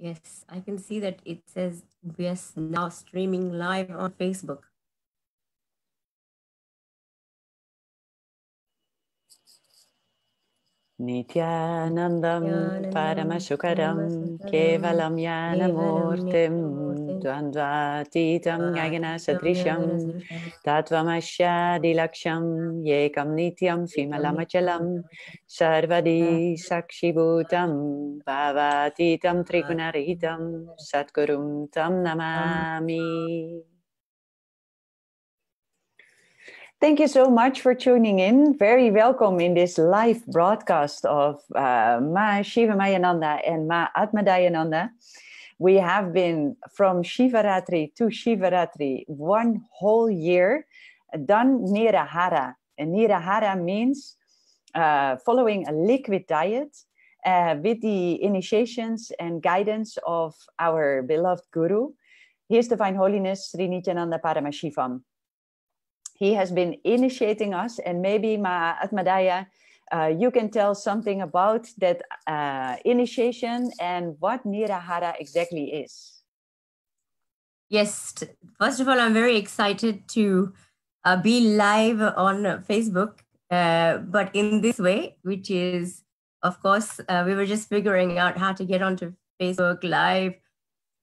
Yes, I can see that it says we are now streaming live on Facebook. Nityanandam Nityanandam Paramasukaram Paramasukharam Kevalam Kevalam Yanamurtim Yanamurtim Dvandvatitam Yagana Sadrisham Sadrisham Tatvamashyadilaksham Yekam Nityam Vimalamachalam Sarvadi Sakshibhutam Bhavatitam Trigunaritam Satgurum Tam Namami Thank you so much for tuning in. Very welcome in this live broadcast of uh, Ma Shiva Mayananda and Ma Atmadayananda. We have been from Shivaratri to Shivaratri one whole year, done Nirahara. And Nirahara means uh, following a liquid diet uh, with the initiations and guidance of our beloved Guru, His Divine Holiness Sri Nithyananda Paramashivam he has been initiating us and maybe Ma Atmadaya, uh, you can tell something about that uh, initiation and what Nirahara exactly is. Yes, first of all, I'm very excited to uh, be live on Facebook, uh, but in this way, which is, of course, uh, we were just figuring out how to get onto Facebook Live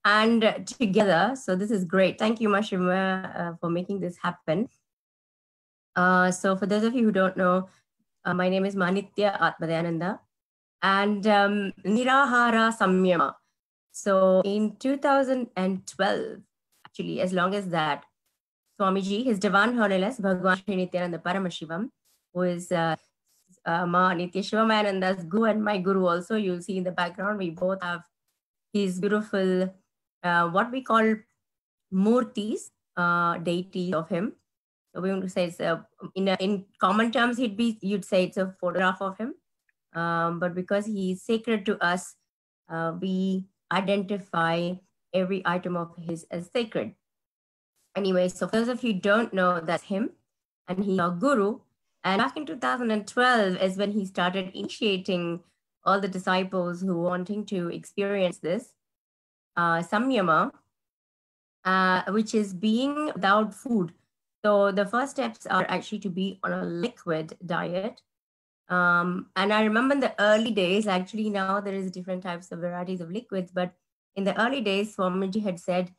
and together. So this is great. Thank you, Mashima, uh, for making this happen. So for those of you who don't know, uh, my name is Manitya Atmadayananda and um, Nirahara Samyama. So in 2012, actually, as long as that, Swamiji, His Divine Holiness Bhagwan Sri Nithyananda Paramashivam, who is uh, uh, Ma Nitya Shivamananda's guru and my guru also, you'll see in the background, we both have his beautiful, uh, what we call murtis, uh, deities of him we to say it's a, in a, in common terms he'd be you'd say it's a photograph of him. Um, but because he's sacred to us uh, we identify every item of his as sacred. Anyway so for those of you who don't know that's him. And he's our guru. And back in 2012 is when he started initiating all the disciples who wanting to experience this uh, samyama uh, which is being without food so the first steps are actually to be on a liquid diet. Um, and I remember in the early days, actually now there is different types of varieties of liquids, but in the early days, Swamiji had said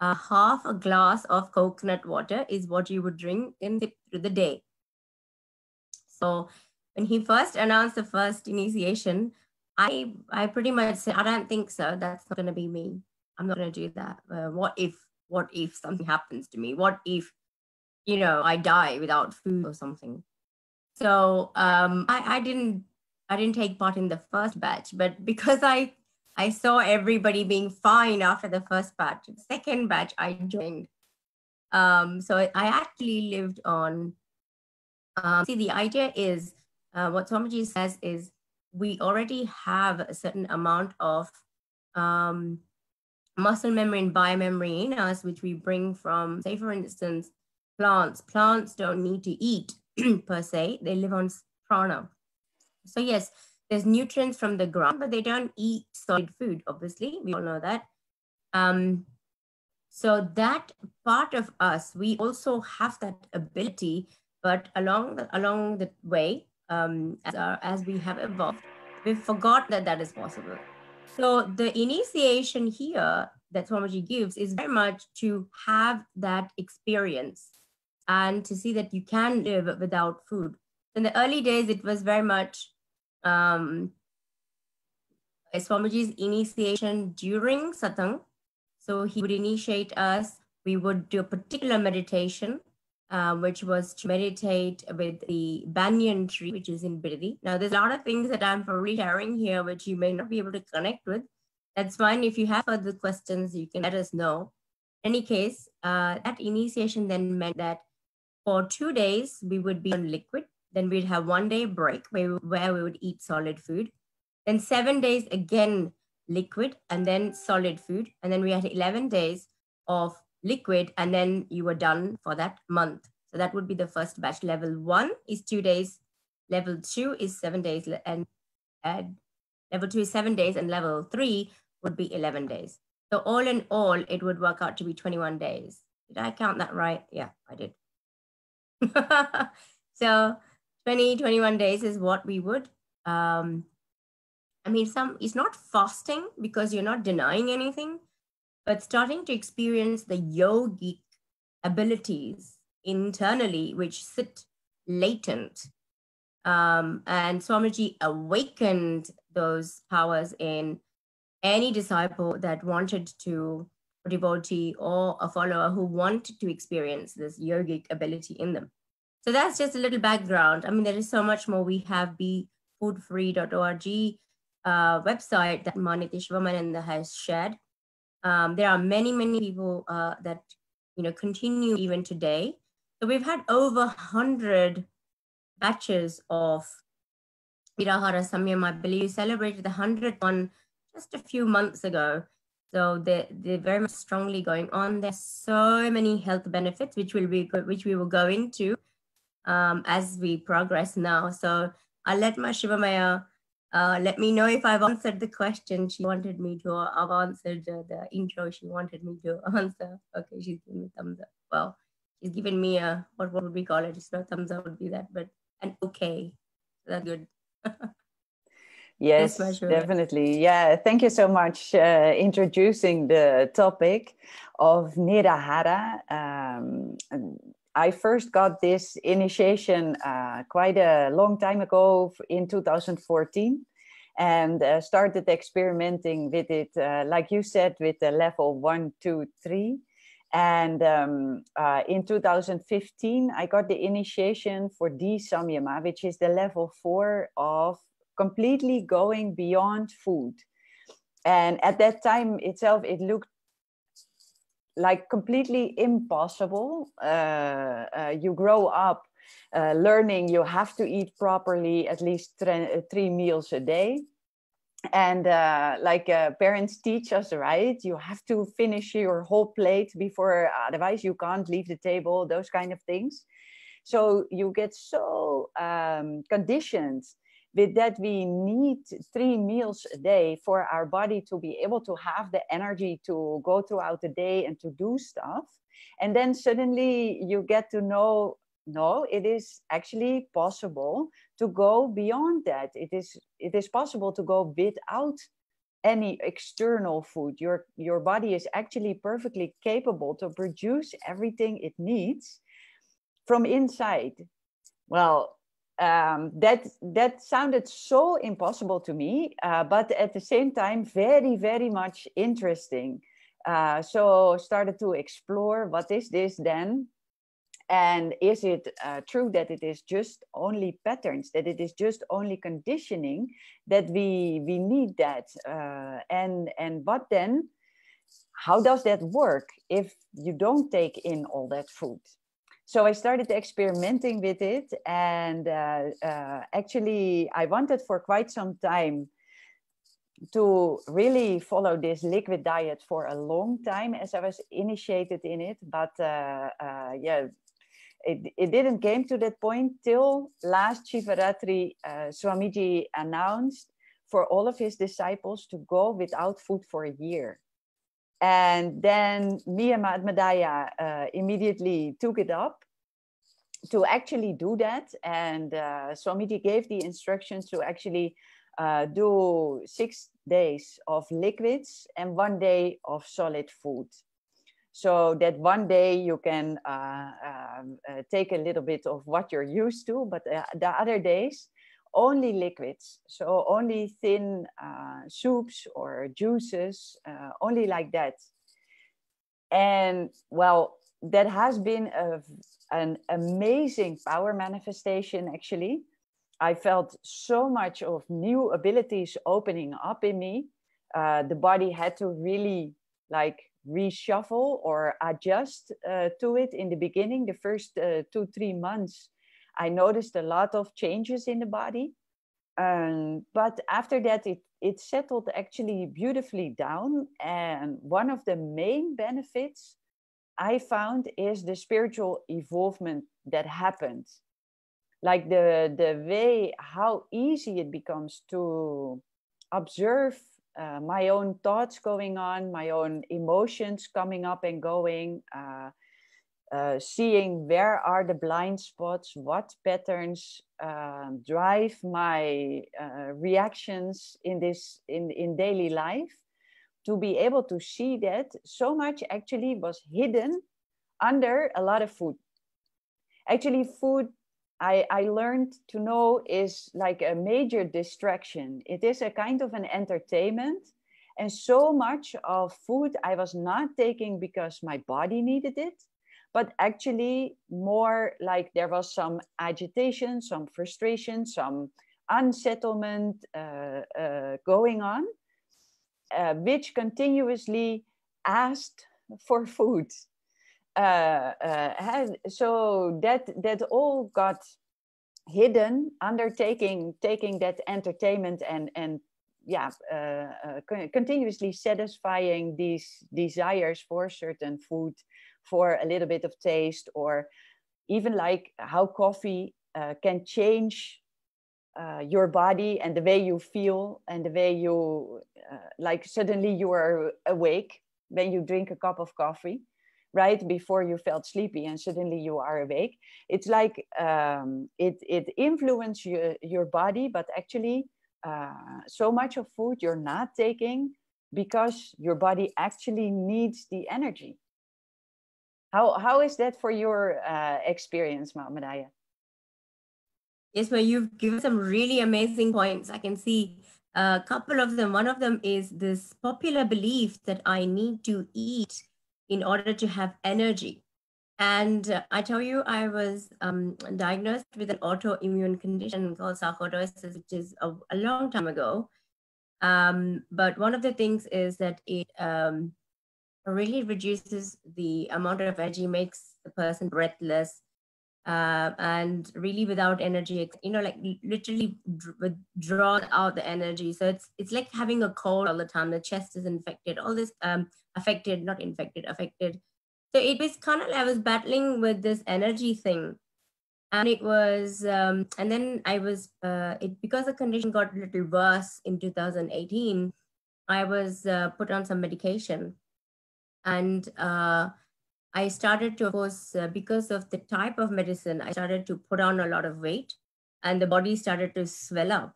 uh, half a glass of coconut water is what you would drink in the, through the day. So when he first announced the first initiation, I I pretty much said, I don't think so. That's not going to be me. I'm not going to do that. Uh, what if what if something happens to me? What if you know, I die without food or something. So um, I, I didn't I didn't take part in the first batch, but because I I saw everybody being fine after the first batch, the second batch I joined. Um, so I actually lived on. Um, see, the idea is uh, what Swamiji says is we already have a certain amount of um, muscle memory and biomemory in us, which we bring from, say, for instance, plants. Plants don't need to eat per se, they live on prana. So, yes, there's nutrients from the ground, but they don't eat solid food, obviously. We all know that. Um, so, that part of us, we also have that ability, but along the, along the way, um, as, our, as we have evolved, we've forgot that that is possible. So, the initiation here that Swamiji gives is very much to have that experience and to see that you can live without food. In the early days, it was very much um, Swamiji's initiation during Satsang. So he would initiate us. We would do a particular meditation, uh, which was to meditate with the banyan tree, which is in Bidadi. Now, there's a lot of things that I'm probably sharing here, which you may not be able to connect with. That's fine. If you have further questions, you can let us know. In any case, uh, that initiation then meant that for two days, we would be on liquid. Then we'd have one day break where, where we would eat solid food. Then seven days again liquid and then solid food. And then we had 11 days of liquid and then you were done for that month. So that would be the first batch. Level one is two days. Level two is seven days and, and level two is seven days and level three would be 11 days. So all in all, it would work out to be 21 days. Did I count that right? Yeah, I did. so 20, 21 days is what we would. Um, I mean, some it's not fasting because you're not denying anything, but starting to experience the yogic abilities internally, which sit latent. Um, and Swamiji awakened those powers in any disciple that wanted to, devotee or a follower who wanted to experience this yogic ability in them. So that's just a little background. I mean, there is so much more. We have befoodfree.org uh, website that Maniti Shivamananda has shared. Um, there are many, many people uh, that you know continue even today. So we've had over hundred batches of Nirahara Samyam. I believe celebrated the hundredth one just a few months ago. So they they're very much strongly going on. There's so many health benefits which will be which we will go into um, as we progress now. So I'll let my Shivamaya uh, let me know if I've answered the question she wanted me to, I've answered uh, the intro she wanted me to answer. Okay, she's giving me thumbs up. Well, she's given me a, what, what would we call it? It's not thumbs up would be that, but an okay. That's good. yes, definitely. Yeah, thank you so much uh, introducing the topic of Nirahara. Um, I first got this initiation uh, quite a long time ago in 2014 and uh, started experimenting with it, uh, like you said, with the level one, two, three. And um, uh, in 2015, I got the initiation for D Samyama, which is the level four of completely going beyond food. And at that time itself, it looked like completely impossible. Uh, uh, you grow up uh, learning you have to eat properly at least tre- uh, three meals a day. And uh, like uh, parents teach us, right? You have to finish your whole plate before, otherwise, you can't leave the table, those kind of things. So you get so um, conditioned with that we need three meals a day for our body to be able to have the energy to go throughout the day and to do stuff. And then suddenly you get to know no it is actually possible to go beyond that. It is it is possible to go without any external food. Your your body is actually perfectly capable to produce everything it needs from inside. Well um, that that sounded so impossible to me, uh, but at the same time, very very much interesting. Uh, so started to explore what is this then, and is it uh, true that it is just only patterns, that it is just only conditioning, that we we need that, uh, and and what then? How does that work if you don't take in all that food? So I started experimenting with it, and uh, uh, actually, I wanted for quite some time to really follow this liquid diet for a long time as I was initiated in it. But uh, uh yeah, it, it didn't came to that point till last Shivaratri, uh, Swamiji announced for all of his disciples to go without food for a year. And then me and Madhya uh, immediately took it up to actually do that. And uh, Swamiji gave the instructions to actually uh, do six days of liquids and one day of solid food. So that one day you can uh, um, uh, take a little bit of what you're used to, but uh, the other days only liquids. So only thin uh, soups or juices, uh, only like that. And well, that has been a, an amazing power manifestation, actually. I felt so much of new abilities opening up in me. Uh, the body had to really like reshuffle or adjust uh, to it in the beginning. The first uh, two, three months, I noticed a lot of changes in the body. Um, but after that, it, it settled actually beautifully down. And one of the main benefits I found is the spiritual evolvement that happened. Like the, the way how easy it becomes to observe uh, my own thoughts going on, my own emotions coming up and going, uh, uh, seeing where are the blind spots, what patterns um, drive my uh, reactions in this in, in daily life. To be able to see that so much actually was hidden under a lot of food. Actually, food I, I learned to know is like a major distraction. It is a kind of an entertainment. And so much of food I was not taking because my body needed it, but actually more like there was some agitation, some frustration, some unsettlement uh, uh, going on, uh, which continuously asked for food. Uh, uh, so that that all got hidden under taking that entertainment and and yeah uh, continuously satisfying these desires for certain food for a little bit of taste or even like how coffee uh, can change uh, your body and the way you feel and the way you uh, like suddenly you are awake when you drink a cup of coffee right? Before you felt sleepy and suddenly you are awake. It's like um, it it influences your, your body but actually uh, so much of food you're not taking because your body actually needs the energy how how is that for your uh, experience Madaya? yes well you've given some really amazing points i can see a couple of them one of them is this popular belief that i need to eat in order to have energy. And uh, I tell you, I was um, diagnosed with an autoimmune condition called sarcoidosis, which is a, a long time ago. Um, but one of the things is that it um, really reduces the amount of energy, makes the person breathless, uh, and really without energy, you know, like literally withdraw out the energy. So it's it's like having a cold all the time. The chest is infected. All this um, affected, not infected, affected. So it was kind of I was battling with this energy thing, and it was, um, and then I was, uh, it because the condition got a little worse in 2018. I was uh, put on some medication, and uh, I started to, of course, uh, because of the type of medicine, I started to put on a lot of weight, and the body started to swell up.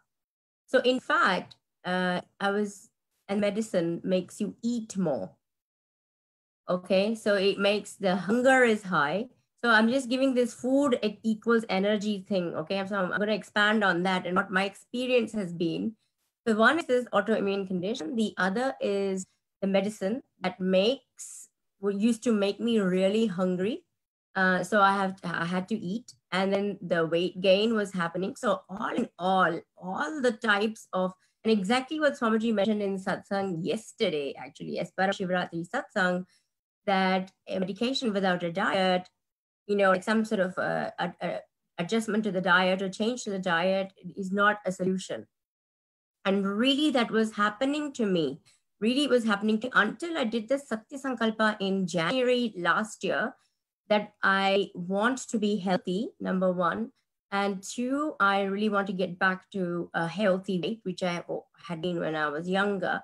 So in fact, uh, I was, and medicine makes you eat more. Okay, so it makes the hunger is high. So I'm just giving this food equals energy thing. Okay, so I'm, going to expand on that and what my experience has been. So one is this autoimmune condition. The other is the medicine that makes used to make me really hungry. Uh, so I have I had to eat, and then the weight gain was happening. So all in all, all the types of and exactly what Swamiji mentioned in satsang yesterday, actually, as part of Shivratri satsang, that medication without a diet, you know, like some sort of uh, a, a adjustment to the diet or change to the diet is not a solution. And really, that was happening to me. Really, was happening to until I did the Satya Sankalpa in January last year that I want to be healthy, number one. And two, I really want to get back to a healthy weight, which I had been when I was younger.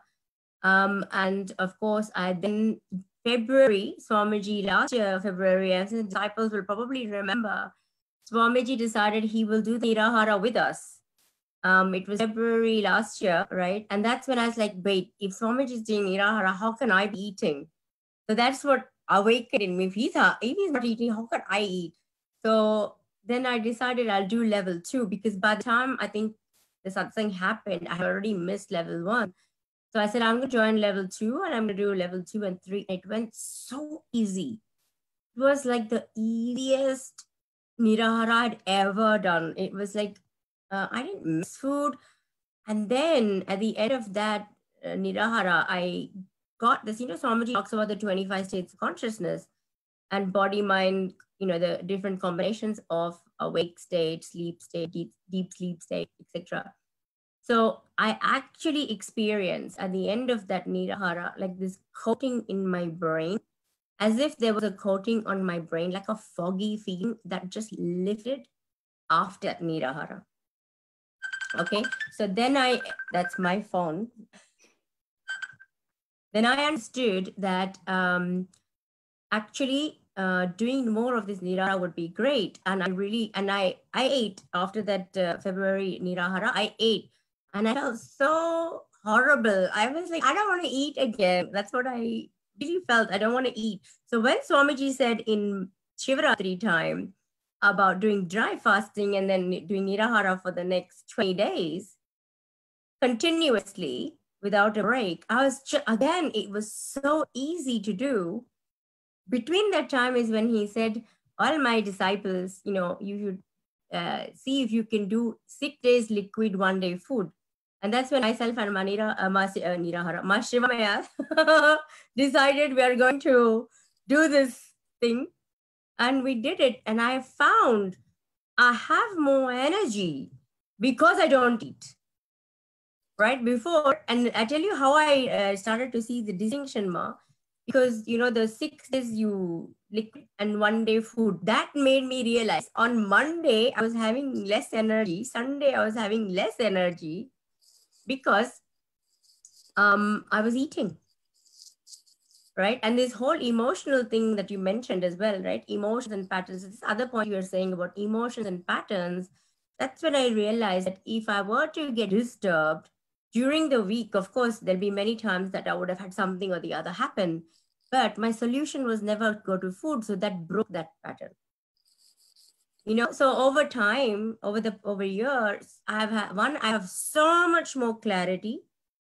Um, and of course, I then February, Swamiji, last year, February, as the disciples will probably remember, Swamiji decided he will do the Nirahara with us. Um, it was February last year, right? And that's when I was like, wait, if Swamiji is doing Nirahara, how can I be eating? So that's what awakened in me. If he's, if he's not eating, how can I eat? So then I decided I'll do level two because by the time I think the satsang happened, I already missed level one. So I said, I'm going to join level two and I'm going to do level two and three. It went so easy. It was like the easiest Nirahara I'd ever done. It was like, uh, I didn't miss food. And then at the end of that uh, Nirahara, I got this, you know, Swamiji talks about the 25 states of consciousness and body, mind, you know, the different combinations of awake state, sleep state, deep, deep sleep state, etc. So I actually experienced at the end of that Nirahara, like this coating in my brain, as if there was a coating on my brain, like a foggy feeling that just lifted after that Nirahara. Okay, so then I, that's my phone. then I understood that um, actually uh, doing more of this nirahara would be great. And I really, and I, I ate after that uh, February nirahara, I ate and I felt so horrible. I was like, I don't want to eat again. That's what I really felt. I don't want to eat. So when Swamiji said in Shivaratri time about doing dry fasting and then doing nirahara for the next 20 days continuously without a break, I was, again, it was so easy to do between that time is when he said, all my disciples, you know, you should uh, see if you can do six days liquid, one day food. And that's when myself and Manira, uh, Mas, uh, Nirahara, Mashrimaya decided we are going to do this thing. And we did it. And I found I have more energy because I don't eat. Right before, and I tell you how I uh, started to see the distinction, Ma because you know the six days you liquid and one day food that made me realize on monday i was having less energy sunday i was having less energy because um i was eating right and this whole emotional thing that you mentioned as well right emotions and patterns this other point you were saying about emotions and patterns that's when i realized that if i were to get disturbed during the week, of course, there'll be many times that I would have had something or the other happen, but my solution was never go to food. So that broke that pattern. You know, so over time, over the over years, I have had one, I have so much more clarity.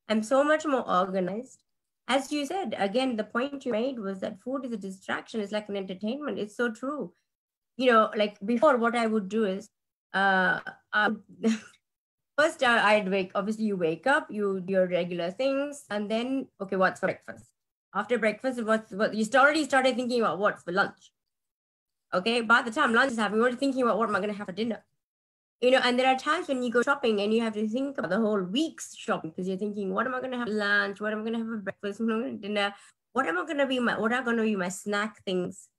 I'm so much more organized. As you said, again, the point you made was that food is a distraction, it's like an entertainment. It's so true. You know, like before, what I would do is uh, first uh, I'd wake, obviously you wake up, you do your regular things, and then, okay, what's for breakfast? After breakfast, what's what you already started thinking about what's for lunch. Okay, by the time lunch is happening, you're thinking about what am I gonna have for dinner. You know, and there are times when you go shopping and you have to think about the whole week's shopping because you're thinking, what am I gonna have for lunch? What am I gonna have for breakfast? What am I gonna dinner? What am I gonna be my what are gonna be my snack things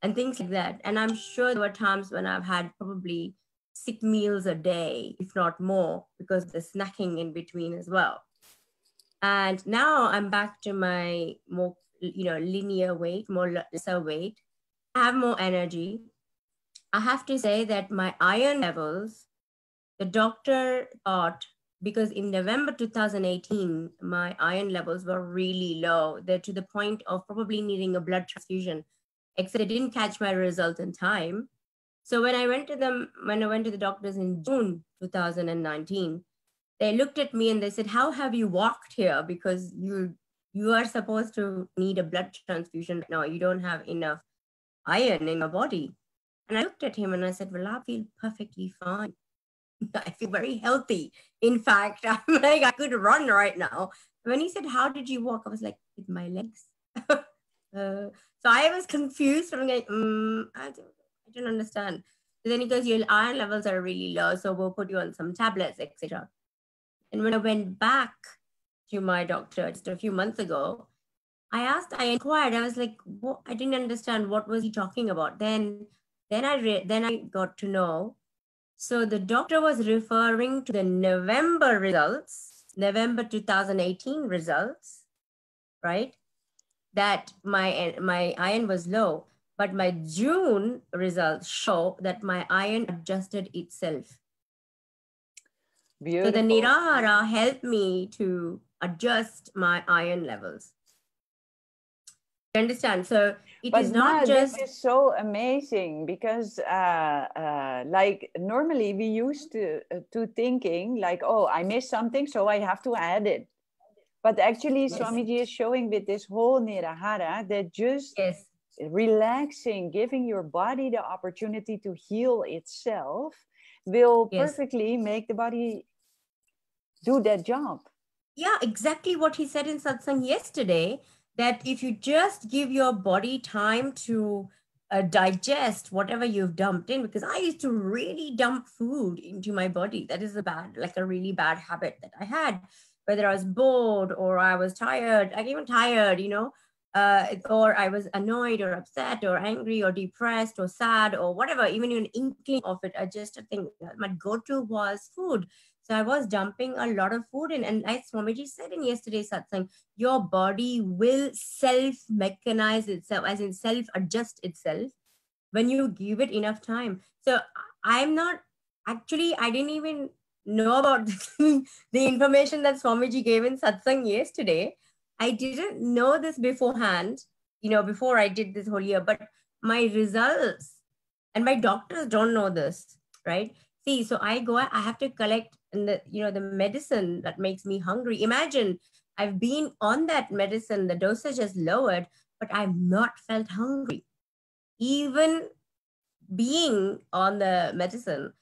and things like that. And I'm sure there were times when I've had probably six meals a day, if not more, because the snacking in between as well. And now I'm back to my more, you know, linear weight, more lesser weight. I have more energy. I have to say that my iron levels, the doctor thought, because in November 2018, my iron levels were really low. They're to the point of probably needing a blood transfusion, except they didn't catch my result in time. So when I went to them, when I went to the doctors in June 2019, they looked at me and they said, "How have you walked here? Because you you are supposed to need a blood transfusion now. You don't have enough iron in your body." And I looked at him and I said, "Well, I feel perfectly fine. I feel very healthy. In fact, I'm like I could run right now." When he said, "How did you walk?" I was like, "With my legs." uh, so I was confused. I'm like, mm, I don't didn't understand. So then he goes, your iron levels are really low, so we'll put you on some tablets, etc. And when I went back to my doctor just a few months ago, I asked, I inquired, I was like, what? I didn't understand what was he talking about. Then, then I read, then I got to know. So the doctor was referring to the November results, November 2018 results, right? That my my iron was low but my June results show that my iron adjusted itself. Beautiful. So the Nirahara helped me to adjust my iron levels. You understand? So it but is not just. This is so amazing because, uh, uh, like, normally we used to uh, to thinking like, oh, I missed something, so I have to add it. But actually, yes. Swamiji is showing with this whole Nirahara that just yes relaxing, giving your body the opportunity to heal itself will yes. perfectly make the body do that job. Yeah, exactly what he said in satsang yesterday that if you just give your body time to uh, digest whatever you've dumped in, because I used to really dump food into my body. That is a bad, like a really bad habit that I had, whether I was bored or I was tired, like even tired, you know, uh, or I was annoyed or upset or angry or depressed or sad or whatever, even an inkling of it, I just think my go-to was food. I was dumping a lot of food in. And like Swamiji said in yesterday's satsang, your body will self mechanize itself, as in self adjust itself when you give it enough time. So I'm not actually, I didn't even know about the information that Swamiji gave in satsang yesterday. I didn't know this beforehand, you know, before I did this whole year, but my results and my doctors don't know this, right? See, so I go, I have to collect the, you know, the medicine that makes me hungry. Imagine I've been on that medicine, the dosage has lowered, but I've not felt hungry. Even being on the medicine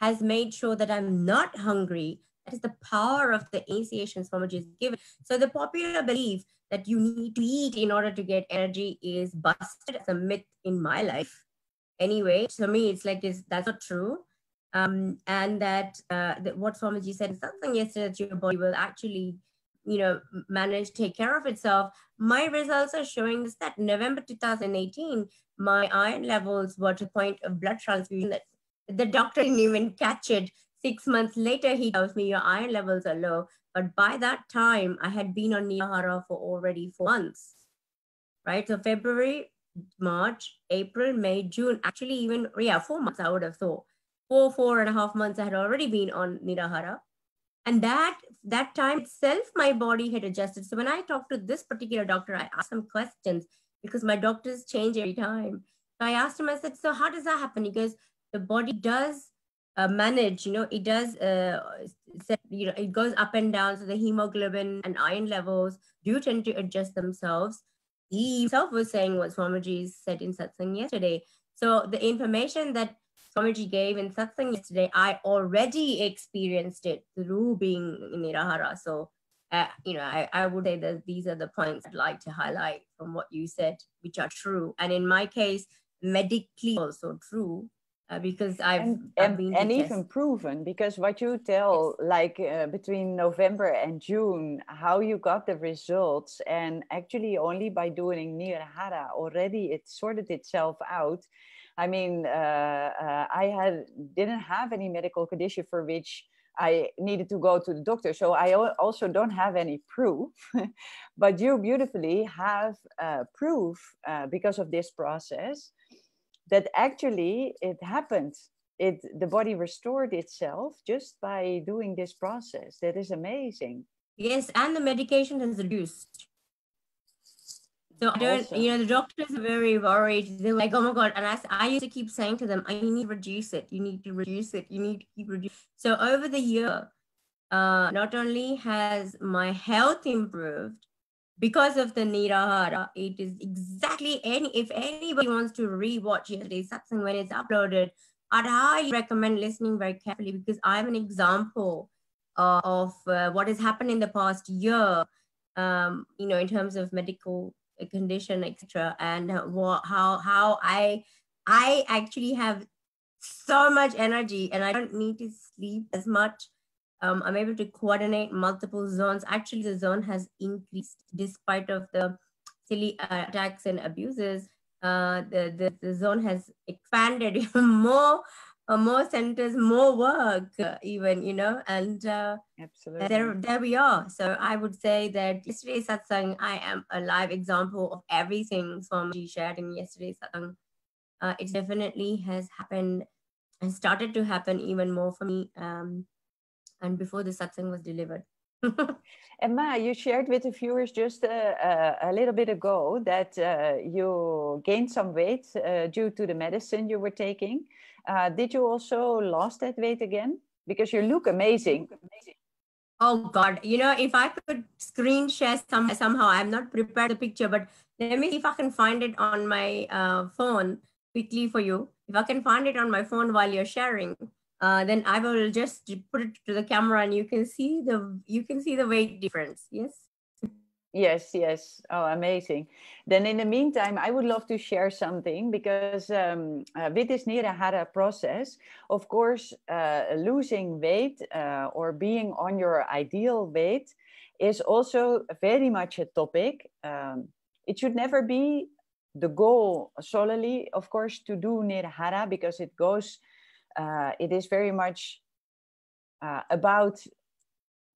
has made sure that I'm not hungry. That is the power of the initiation Swamiji is given. So the popular belief that you need to eat in order to get energy is busted as a myth in my life. Anyway, to me, it's like this, that's not true. Um, and that, uh, that what Swamiji said something yesterday that your body will actually you know manage take care of itself my results are showing us that november 2018 my iron levels were to point of blood transfusion that the doctor didn't even catch it. Six months later, he tells me your iron levels are low. But by that time, I had been on Nirahara for already four months, right? So February, March, April, May, June, actually even, yeah, four months, I would have thought. Four, four and a half months, I had already been on Nirahara. And that that time itself, my body had adjusted. So when I talked to this particular doctor, I asked him questions because my doctors change every time. So I asked him, I said, so how does that happen? He goes, the body does uh, manage, you know, it does, uh, set, you know, it goes up and down. So the hemoglobin and iron levels do tend to adjust themselves. He himself was saying what Swamiji said in satsang yesterday. So the information that Swamiji gave in satsang yesterday, I already experienced it through being in Nirahara. So, uh, you know, I, I would say that these are the points I'd like to highlight from what you said, which are true. And in my case, medically also true uh, because I've, and, I've and, been and even proven because what you tell yes. like uh, between November and June how you got the results and actually only by doing Nirahara already it sorted itself out I mean uh, uh I had didn't have any medical condition for which I needed to go to the doctor. So I also don't have any proof but you beautifully have uh, proof uh, because of this process that actually it happened it the body restored itself just by doing this process. That is amazing. Yes and the medication has reduced so I don't, you know, the doctors are very worried. They're like, oh my God. And I, I used to keep saying to them, I need to reduce it. You need to reduce it. You need to keep reducing. So over the year, uh, not only has my health improved, because of the Nirahara, it is exactly any if anybody wants to rewatch yesterday's satsang when it's uploaded, I'd highly recommend listening very carefully because I'm an example uh, of uh, what has happened in the past year, um, you know, in terms of medical condition, etc., and what, how how I I actually have so much energy and I don't need to sleep as much um, I'm able to coordinate multiple zones. Actually, the zone has increased despite of the silly uh, attacks and abuses. Uh, the, the, the zone has expanded even more, uh, more centers, more work, uh, even, you know, and uh, Absolutely. there, there we are. So I would say that yesterday's satsang, I am a live example of everything Swamiji shared in yesterday's satsang. Uh, it definitely has happened and started to happen even more for me. Um, and before the satsang was delivered. Emma, you shared with the viewers just uh, uh, a little bit ago that uh, you gained some weight uh, due to the medicine you were taking. Uh, did you also lost that weight again? Because you look amazing. Oh God, you know, if I could screen share some, somehow, I'm not prepared the picture, but let me see if I can find it on my uh, phone quickly for you. If I can find it on my phone while you're sharing, uh, then I will just put it to the camera and you can see the you can see the weight difference. Yes. Yes, yes. Oh, amazing. Then in the meantime, I would love to share something because um, uh, with this Nirahara process, of course, uh, losing weight uh, or being on your ideal weight is also very much a topic. Um, it should never be the goal solely, of course, to do Nirahara because it goes uh, it is very much uh, about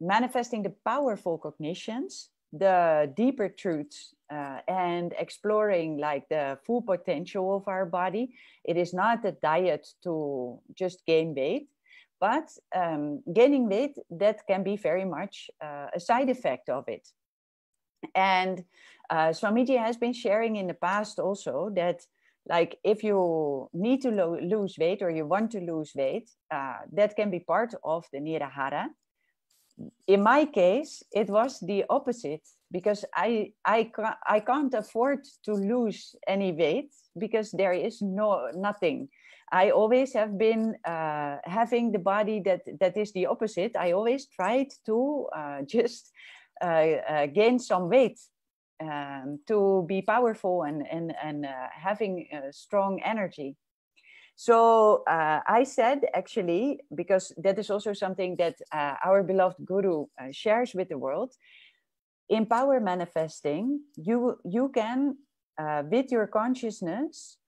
manifesting the powerful cognitions, the deeper truths, uh, and exploring like the full potential of our body. It is not a diet to just gain weight, but um, gaining weight that can be very much uh, a side effect of it. And uh, Swamiji has been sharing in the past also that like if you need to lo- lose weight or you want to lose weight, uh, that can be part of the Nirahara. In my case, it was the opposite because I I ca- I can't afford to lose any weight because there is no nothing. I always have been uh, having the body that that is the opposite. I always tried to uh, just uh, uh, gain some weight um, to be powerful and and and uh, having strong energy. So uh, I said actually, because that is also something that uh, our beloved guru uh, shares with the world. In power manifesting, you you can with your consciousness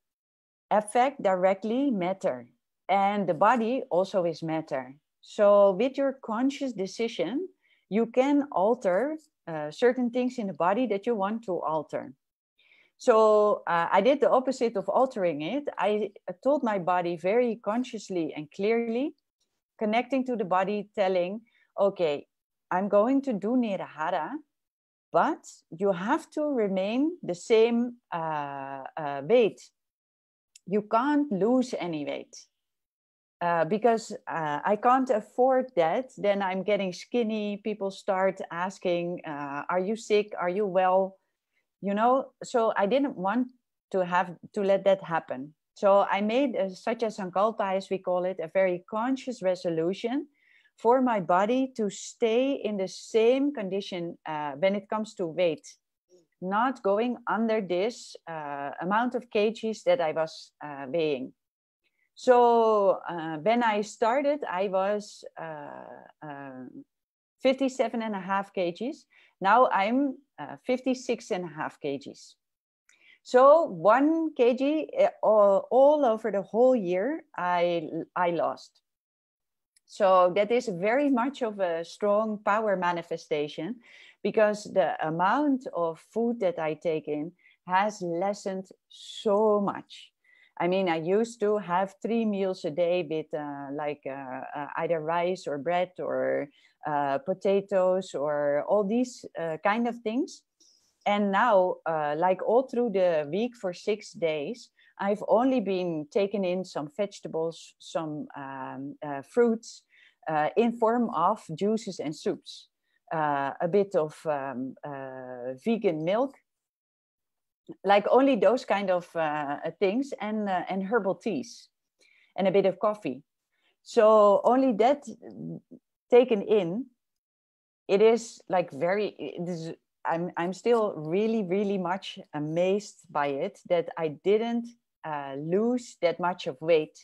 affect directly matter, and the body also is matter. So with your conscious decision, you can alter uh, certain things in the body that you want to alter. So uh, I did the opposite of altering it. I told my body very consciously and clearly, connecting to the body, telling, okay, I'm going to do Nirahara, but you have to remain the same uh, uh, weight. You can't lose any weight. Uh, because uh, I can't afford that, then I'm getting skinny. People start asking, uh, Are you sick? Are you well? You know, so I didn't want to have to let that happen. So I made a, such a sankalpa, as we call it, a very conscious resolution for my body to stay in the same condition uh, when it comes to weight, not going under this uh, amount of kgs that I was weighing. So uh, when I started, I was uh, uh, 57 and a half kgs. Now I'm uh, 56 and a half kgs. So one kg uh, all, all over the whole year, I, I lost. So that is very much of a strong power manifestation because the amount of food that I take in has lessened so much. I mean, I used to have three meals a day with uh, like uh, uh, either rice or bread or uh, potatoes or all these uh, kind of things. And now, uh, like all through the week for six days, I've only been taking in some vegetables, some um, fruits in form of juices and soups, a bit of um, vegan milk like only those kind of uh, things and uh, and herbal teas and a bit of coffee. So only that taken in it is like very i'm i'm still really really much amazed by it that i didn't uh, lose that much of weight.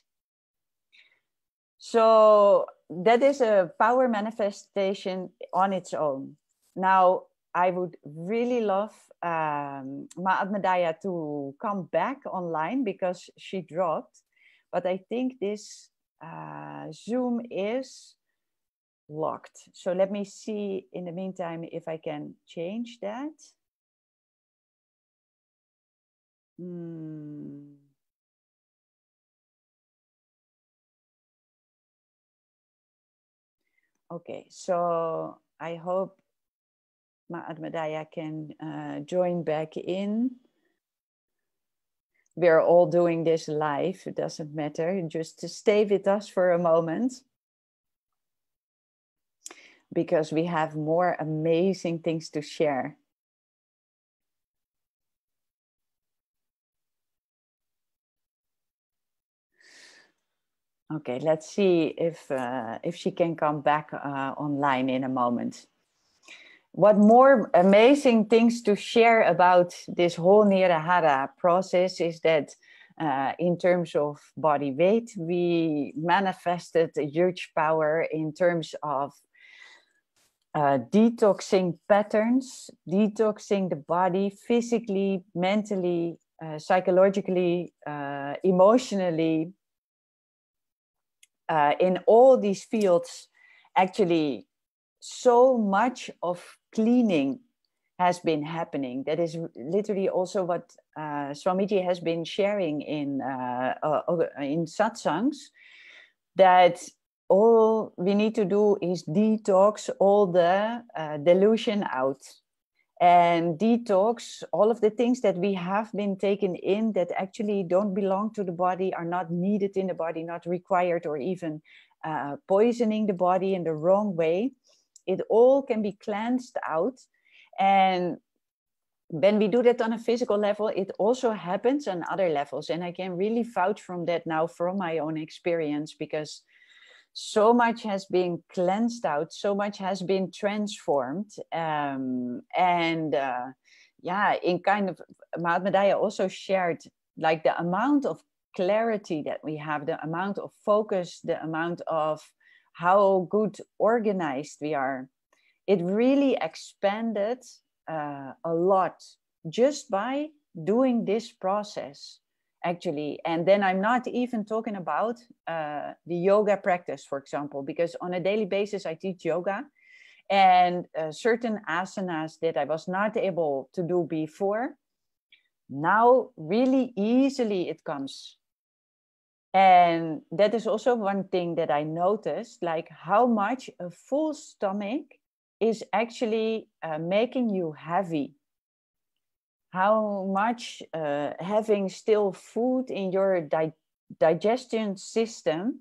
So that is a power manifestation on its own. Now I would really love um, Maatmadaya to come back online because she dropped. But I think this uh, Zoom is locked. So let me see in the meantime if I can change that. Hmm. Okay, so I hope Madaya can uh, join back in. We're all doing this live, it doesn't matter, just to stay with us for a moment. Because we have more amazing things to share. Okay, let's see if uh, if she can come back uh, online in a moment what more amazing things to share about this whole Nirahara process is that uh, in terms of body weight, we manifested a huge power in terms of uh, detoxing patterns, detoxing the body physically, mentally, uh, psychologically, uh, emotionally, uh, in all these fields. Actually so much of cleaning has been happening. That is literally also what uh, Swamiji has been sharing in uh, uh, in satsangs. That all we need to do is detox all the uh, delusion out and detox all of the things that we have been taken in that actually don't belong to the body, are not needed in the body, not required, or even uh, poisoning the body in the wrong way. It all can be cleansed out and when we do that on a physical level, it also happens on other levels. And I can really vouch from that now from my own experience because so much has been cleansed out, so much has been transformed. Um, and uh, yeah, in kind of, Mahatma also shared like the amount of clarity that we have, the amount of focus, the amount of how good organized we are. It really expanded uh, a lot just by doing this process actually. And then i'm not even talking about uh, the yoga practice for example because on a daily basis i teach yoga and uh, certain asanas that i was not able to do before now really easily it comes and that is also one thing that i noticed like how much a full stomach is actually uh, making you heavy. How much uh, having still food in your di- digestion system,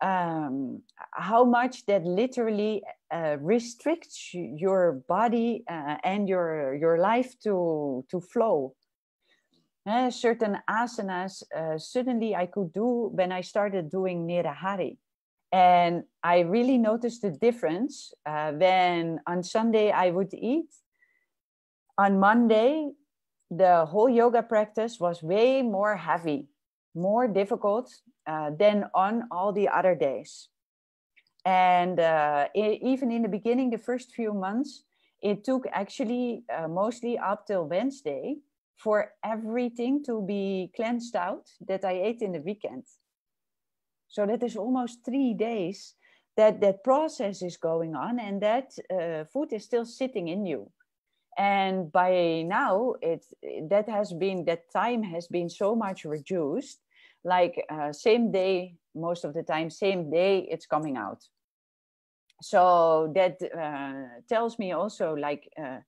um, how much that literally uh, restricts your body uh, and your, your life to, to flow. Uh, certain asanas, uh, suddenly I could do when I started doing Nirahara and I really noticed the difference uh, when on Sunday I would eat. On Monday, the whole yoga practice was way more heavy, more difficult uh, than on all the other days. And even in the beginning, the first few months, it took actually mostly up till Wednesday for everything to be cleansed out that I ate in the weekend. So that is almost three days that that process is going on and that uh, food is still sitting in you. And by now, it that has been that time has been so much reduced. Like uh, same day, most of the time, same day it's coming out. So that uh, tells me also like uh,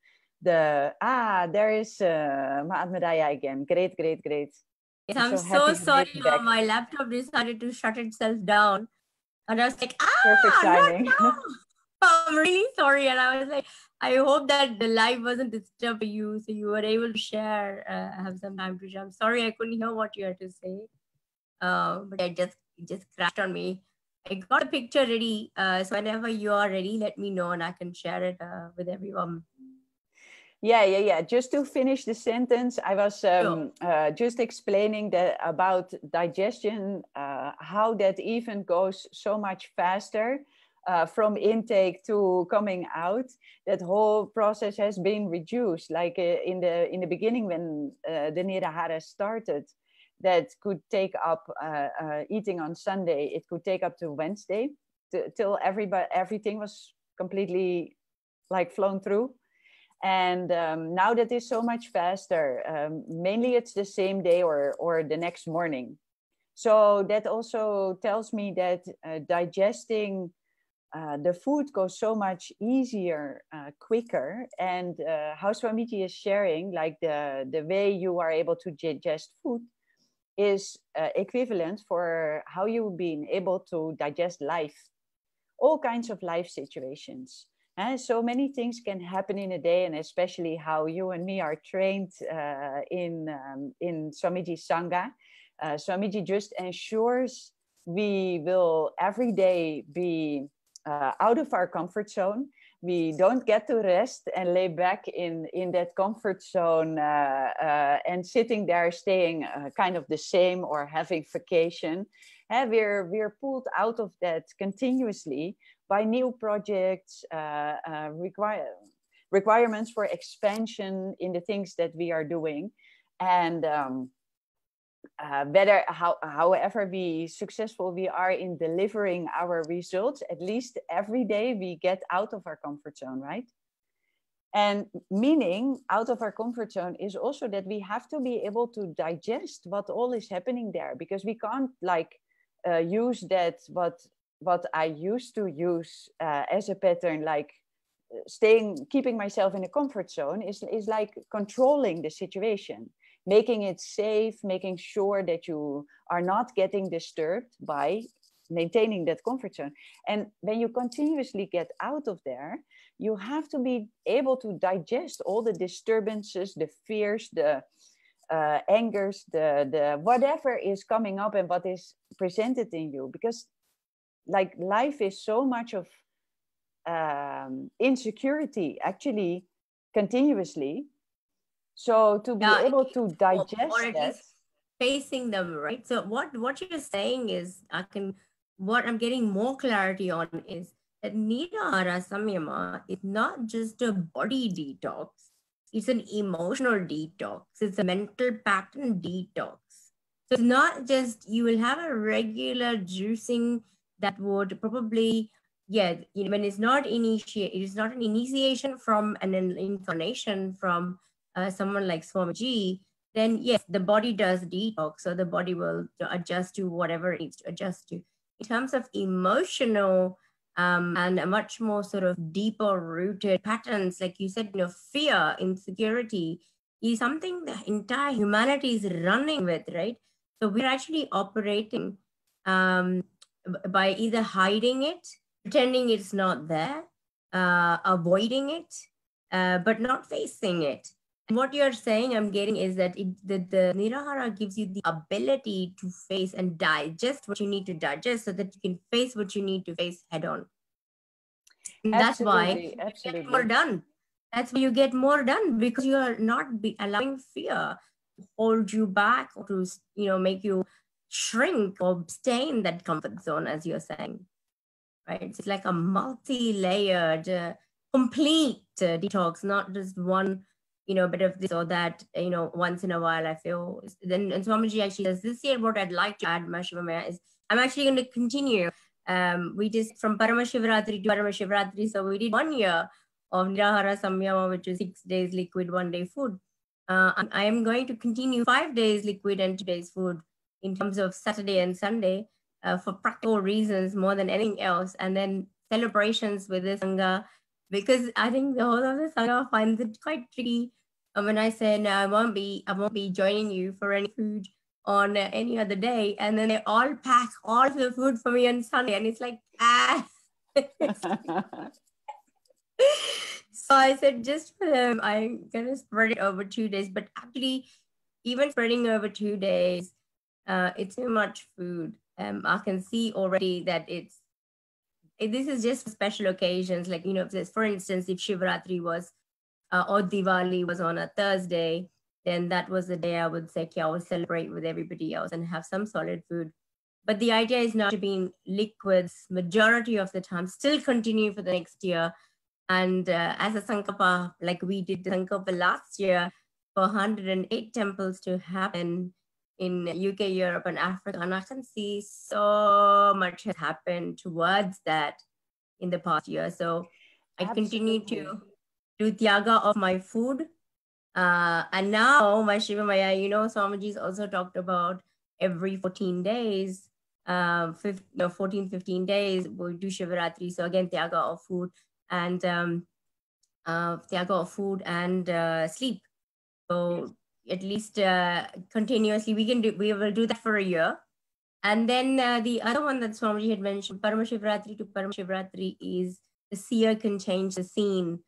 the ah there is uh, Mahatmadaya again. Great, great, great. Yes, I'm so, so sorry. Uh, my laptop decided to shut itself down. And I was like, ah, Perfect timing. I'm really sorry. And I was like, I hope that the live wasn't disturbing you. So you were able to share, uh, have some time to share. I'm sorry I couldn't hear what you had to say. Uh, but I just, it just crashed on me. I got a picture ready. Uh, so whenever you are ready, let me know and I can share it uh, with everyone yeah yeah yeah. Just to finish the sentence i was um, uh, just explaining that about digestion uh, how that even goes so much faster uh, from intake to coming out. That whole process has been reduced like uh, in the in the beginning when uh, the nirahara started that could take up uh, eating on sunday. It could take up to wednesday till everybody everything was completely like flown through and um, now that is so much faster um, mainly it's the same day or or the next morning. So that also tells me that uh, digesting uh, the food goes so much easier uh, quicker. And uh, how swamiji is sharing like the the way you are able to digest food is uh, equivalent for how you've been able to digest life all kinds of life situations and so many things can happen in a day, and especially how you and me are trained uh, in um, in Swamiji Sangha. Uh, Swamiji just ensures we will every day be uh, out of our comfort zone. We don't get to rest and lay back in in that comfort zone uh, uh, and sitting there, staying uh, kind of the same or having vacation. We're we're pulled out of that continuously by new projects, uh, uh, require, requirements for expansion in the things that we are doing. And um, uh, how, however we successful we are in delivering our results at least every day we get out of our comfort zone right and meaning out of our comfort zone is also that we have to be able to digest what all is happening there because we can't like uh, use that what what i used to use uh, as a pattern like uh, staying keeping myself in a comfort zone is is like controlling the situation making it safe, making sure that you are not getting disturbed by maintaining that comfort zone. And when you continuously get out of there, you have to be able to digest all the disturbances, the fears, the uh, angers, the the whatever is coming up and what is presented in you, because like life is so much of um, insecurity actually continuously so to be yeah, able to digest or, or facing them, right? So what what you're saying is, I can what I'm getting more clarity on is that Nirahara Samyama is not just a body detox; it's an emotional detox. It's a mental pattern detox. So it's not just you will have a regular juicing that would probably yeah when it's not initiate it is not an initiation from an, an incarnation from uh, someone like Swamiji, then yes, the body does detox. So the body will adjust to whatever it needs to adjust to. In terms of emotional um, and a much more sort of deeper rooted patterns, like you said, you know, fear, insecurity is something the entire humanity is running with, right? So we're actually operating um, by either hiding it, pretending it's not there, uh, avoiding it, uh, but not facing it. What you're saying i'm getting is that it, the, the nirahara gives you the ability to face and digest what you need to digest so that you can face what you need to face head on. That's why absolutely. get more done. That's why you get more done because you are not be allowing fear to hold you back or to you know make you shrink or stay in that comfort zone as you're saying right it's like a multi-layered uh, complete uh, detox not just one you know, bit of this or that, you know, once in a while, I feel. Then and Swamiji actually says, this year, what I'd like to add, Mashivamaya, is I'm actually going to continue. Um, we just from Paramashivratri to Paramashivratri, so we did one year of Nirahara Samyama, which is six days liquid, one day food. Uh, I am going to continue five days liquid and two days food in terms of Saturday and Sunday uh, for practical reasons more than anything else. And then celebrations with the Sangha, because I think the whole of the Sangha finds it quite tricky and when I said no, I won't be, I won't be joining you for any food on uh, any other day, and then they all pack all the food for me on Sunday, and it's like ah. so I said, just for them, I'm gonna spread it over two days. But actually, even spreading over two days, uh, it's too much food. Um, I can see already that it's this is just special occasions. Like you know, for instance, if Shivratri was uh, or Diwali was on a Thursday, then that was the day I would say, okay, I will celebrate with everybody else and have some solid food. But the idea is not to be in liquids majority of the time, still continue for the next year. And uh, as a Sankalpa, like we did the Sankalpa last year, for 108 temples to happen in UK, Europe, and Africa. And I can see so much has happened towards that in the past year. So I Absolutely. continue to do tyaga of my food. Uh, and now my Shiva Maya, you know, Swamiji's also talked about every 14 days, uh, 15, no, 14, 15 days, we do Shivaratri. So again, tyaga of food and um, uh, tyaga of food and uh, sleep. So at least uh, continuously, we can do, we will do that for a year. And then uh, the other one that Swamiji had mentioned, Paramashivratri to Paramashivratri is the seer can change the scene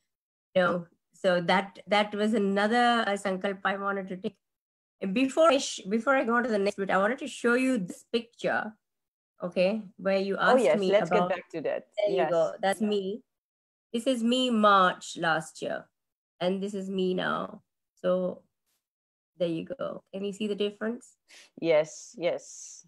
You know. So that that was another uh, sankalp i wanted to take. Before I sh- before i go on to the next bit i wanted to show you this picture okay where you oh, asked oh, yes, me let's about, get back to that. There yes. you go. That's yeah. me. This is me march last year. And this is me now. So there you go can you see the difference yes yes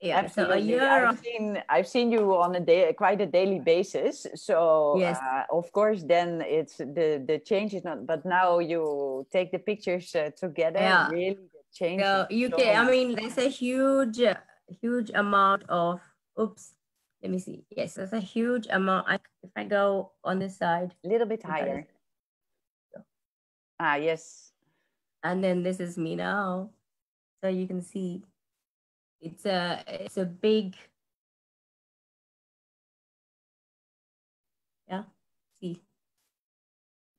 yeah Absolutely. so a year I've seen I've seen you on a day quite a daily basis so yes. Uh, of course then it's the the change is not but now you take the pictures uh, together yeah. really changed. So UK, so I mean, there's a huge, huge amount of. Oops, let me see. Yes, there's a huge amount. I, if I go on this side, a little bit higher. Ah, yes. And then this is me now, so you can see. It's a it's a big. Yeah, see.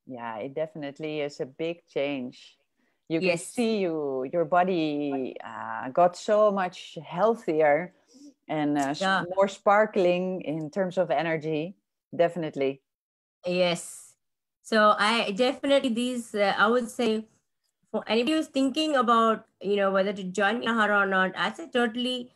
Yeah, it definitely is a big change you yes. can see you your body uh, got so much healthier and uh, yeah. more sparkling in terms of energy definitely yes so i definitely these uh, i would say for anybody who's thinking about you know whether to join Nirahara or not i say totally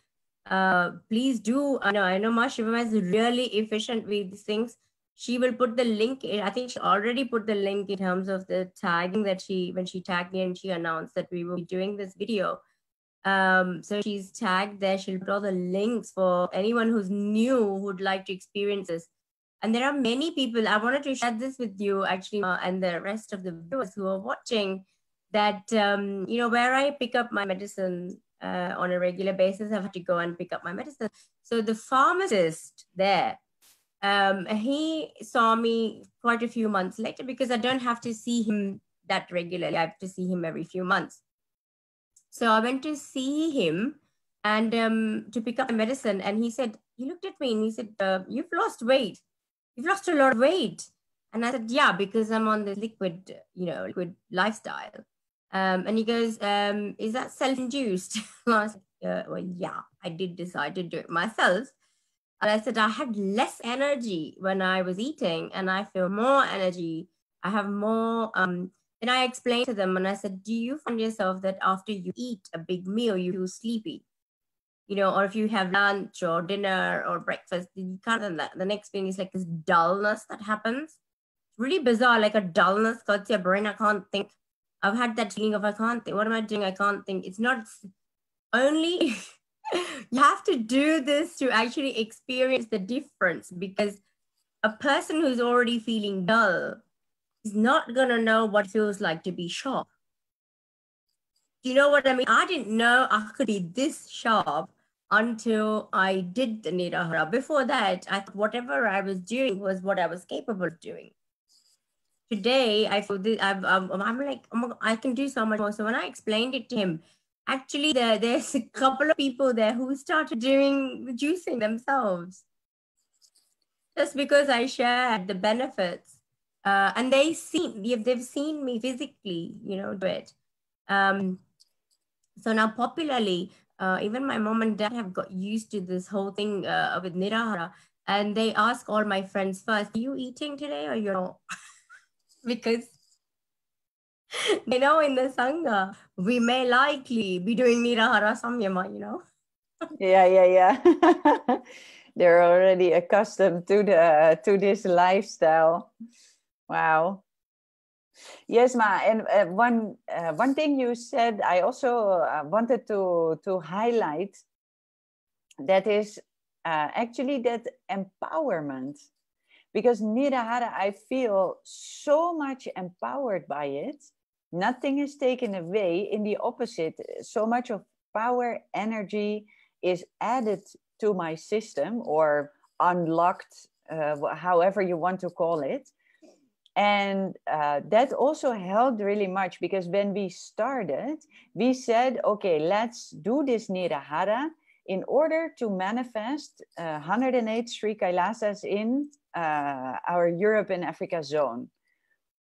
uh please do. I know i know ma Shivama is really efficient with these things. She will put the link i think she already put the link in terms of the tagging that she when she tagged me and she announced that we will be doing this video. Um so she's tagged there. She'll put all the links for anyone who's new who would like to experience this. And there are many people i wanted to share this with you actually uh, and the rest of the viewers who are watching that um you know where i pick up my medicine uh, on a regular basis i have to go and pick up my medicine so the pharmacist there um, he saw me quite a few months later because I don't have to see him that regularly. I have to see him every few months. So I went to see him and um, to pick up the medicine. And he said, he looked at me and he said, uh, You've lost weight. You've lost a lot of weight. And I said, Yeah, because I'm on the liquid, you know, liquid lifestyle. Um, and he goes, um, Is that self induced? I said, uh, Well, yeah, I did decide to do it myself. And I said, I had less energy when I was eating, and I feel more energy. I have more. Um, and I explained to them, and I said, Do you find yourself that after you eat a big meal, you feel sleepy? You know, or if you have lunch or dinner or breakfast, you of the next thing is like this dullness that happens. It's really bizarre, like a dullness cuts your brain. I can't think. I've had that feeling of I can't think. What am I doing? I can't think. It's not only you have to do this to actually experience the difference because a person who's already feeling dull is not going to know what feels like to be sharp. You know what I mean? I didn't know I could be this sharp until I did the Nirahara. Before that, I thought whatever I was doing was what I was capable of doing. Today, I feel this, I'm, I'm, I'm like, oh I can do so much more. So when I explained it to him, actually there, there's a couple of people there who started doing the juicing themselves. Just because i shared the benefits uh, and they see they've seen me physically you know do it. Um, so now popularly uh, even my mom and dad have got used to this whole thing uh, with nirahara and they ask all my friends first are you eating today or you're not because you know in the Sangha, we may likely be doing Nirahara Samyama, you know? yeah, yeah, yeah. They're already accustomed to the to this lifestyle. Wow. Yes, Ma. And uh, one uh, one thing you said, I also uh, wanted to to highlight. That is uh, actually that empowerment, because Nirahara, I feel so much empowered by it. Nothing is taken away. In the opposite so much of power energy is added to my system or unlocked uh, however you want to call it. And uh, that also helped really much because when we started we said okay let's do this nirahara in order to manifest uh, 108 Sri Kailasas in uh, our Europe and Africa zone.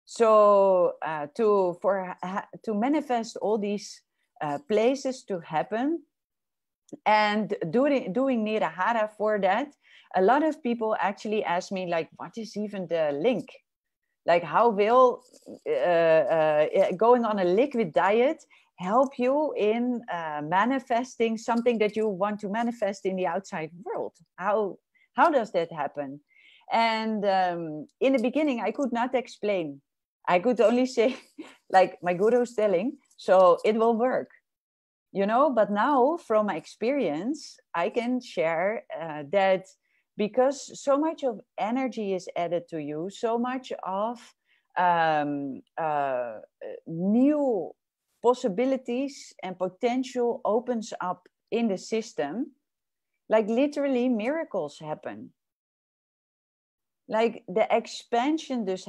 So uh, to for to manifest all these uh, places to happen and doing doing nirahara for that a lot of people actually ask me like what is even the link? Like how will uh, uh going on a liquid diet help you in uh, manifesting something that you want to manifest in the outside world? How how does that happen and um, in the beginning i could not explain I could only say, like my guru is telling, so it will work, you know. But now, from my experience, I can share uh, that because so much of energy is added to you, so much of um, uh, new possibilities and potential opens up in the system, like literally miracles happen. Like the expansion just,